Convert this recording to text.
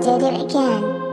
did it again.